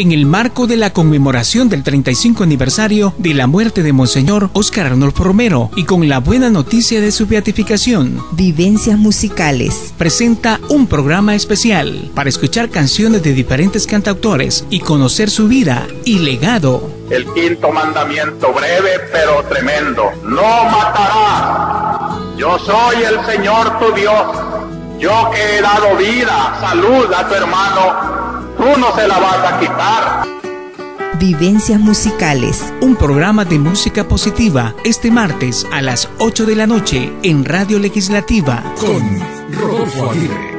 en el marco de la conmemoración del 35 aniversario de la muerte de Monseñor Oscar Arnolfo Romero y con la buena noticia de su beatificación. Vivencias musicales. Presenta un programa especial para escuchar canciones de diferentes cantautores y conocer su vida y legado. El quinto mandamiento breve pero tremendo. No matarás. Yo soy el Señor tu Dios. Yo que he dado vida, salud a tu hermano, tú no se la vas a quitar. Vivencias musicales. Un programa de música positiva este martes a las 8 de la noche en Radio Legislativa. Con Rodolfo Aguirre.